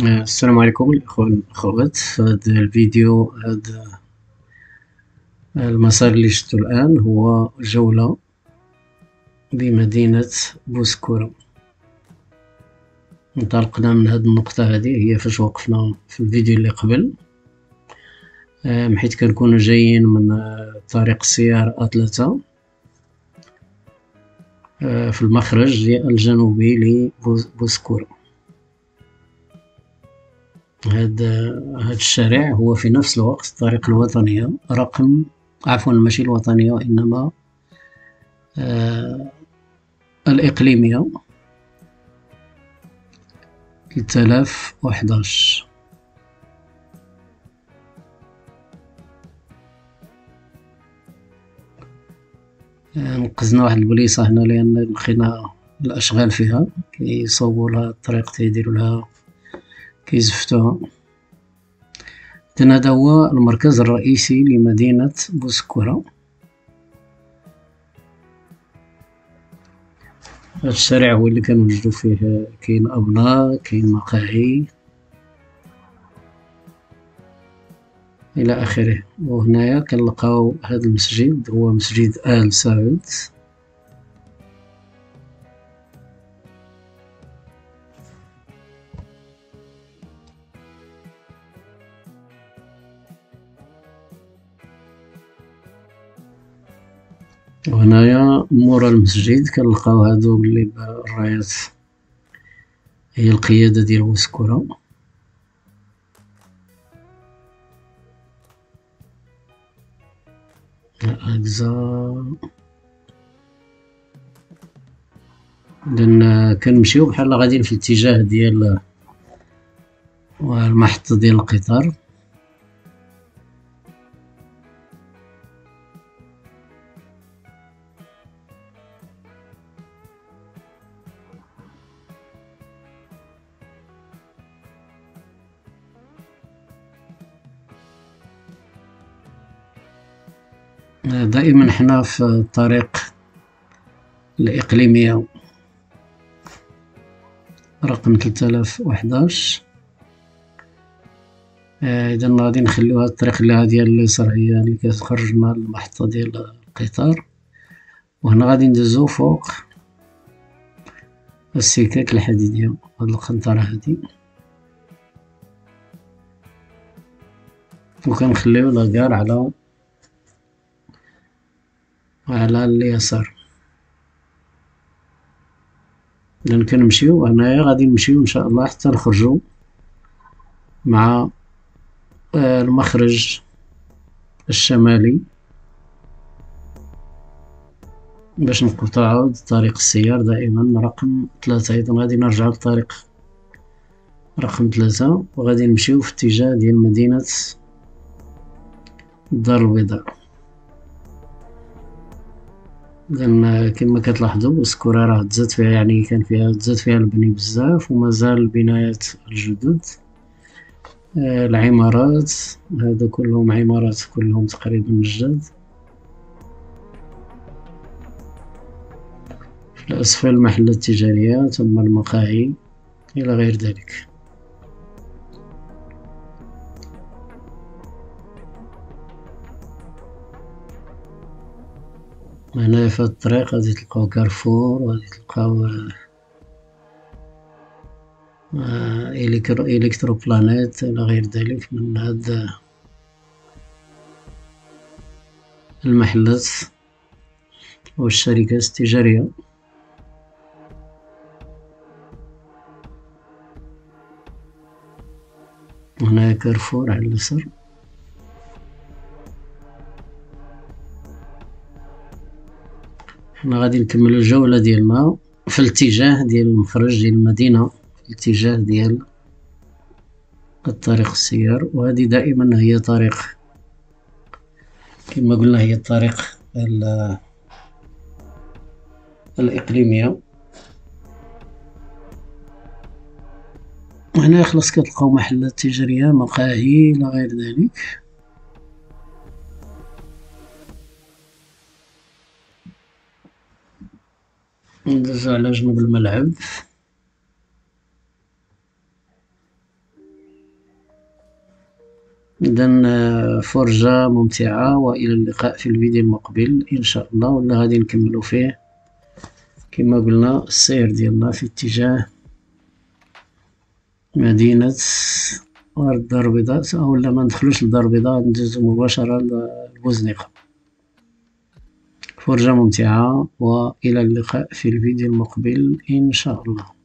آه، السلام عليكم الأخوة والأخوات في هذا الفيديو هذا المسار اللي شفتو الآن هو جولة بمدينة بوسكورة. انطلقنا من هذه النقطة هذه هي فاش وقفنا في الفيديو اللي قبل. آه، حيث كنكونو جايين من آه، طريق السيارة أ ثلاثة في المخرج الجنوبي لبوسكورة هذا الشارع هو في نفس الوقت الطريق الوطنية رقم عفوا ماشي الوطنية وإنما آه الإقليمية. آلاف وحداش. آه، نقزنا واحد البليصة هنا لأن لقينا الأشغال فيها كيصوبو لها الطريق تيديرو لها كيزفتوها إذن هذا هو المركز الرئيسي لمدينة بوسكورة. هذا الشارع هو اللي كنوجدو فيه كاين أبناء كاين مقاهي إلى آخره. وهنايا كنلقاو هذا المسجد هو مسجد آل سعود. وهنايا مورا المسجد كنلقاو هادو اللي بالرايات. هي القيادة ديال وسكورة. أجزاء إذن كنمشيو بحال غاديين في الاتجاه ديال المحطة ديال القطار. دائما حنا في الطريق الإقليمية. رقم ثلاثة آلاف وحداش آه، إذا غادي نخليو هاد الطريق اللي ها ديال اليسار هي اللي كتخرجنا للمحطة ديال القطار. وهنا غادي ندوزو فوق السكك الحديدية هاد القنطرة هادي. وكنخليو لاكار على على اليسار. إذا كنمشيو هنايا غادي نمشيو إن شاء الله حتى نخرجو مع آه، المخرج الشمالي باش نقطعو طريق السيار دائما رقم ثلاثة. إذا غادي نرجعو للطريق رقم ثلاثة وغادي نمشيو في اتجاه ديال مدينة الدار البيضاء. إذن كما كتلاحظوا السكورة راه تزاد فيها يعني كان فيها تزاد فيها البني بزاف ومازال البنايات الجدد. آه، العمارات هذا كلهم عمارات كلهم تقريبا جداد في الأسفل المحلات التجارية ثم المقاهي إلى غير ذلك. هنايا في الطريق غادي تلقاو كارفور وغادي تلقاو آه، إلكترو بلانيت إلى غير ذلك من هاد المحلات والشركات التجارية. هنايا كارفور على اليسار. حنا غادي نكملو الجولة ديالنا في الاتجاه ديال المخرج ديال المدينة في الاتجاه ديال الطريق السيار وهذه دائما هي طريق كما قلنا هي الطريق الإقليمية. وهنا خلاص كتلقاو محلات تجارية مقاهي إلى غير ذلك. ندوزو على جنوب الملعب إذن فرجة ممتعة وإلى اللقاء في الفيديو المقبل إن شاء الله ولا غادي نكملو فيه. كما قلنا السير ديالنا في اتجاه مدينة الدار البيضاء ولا ما ندخلوش للدار البيضاء ندوزو مباشرة للبوزنيقة فرجة ممتعة وإلى اللقاء في الفيديو المقبل إن شاء الله.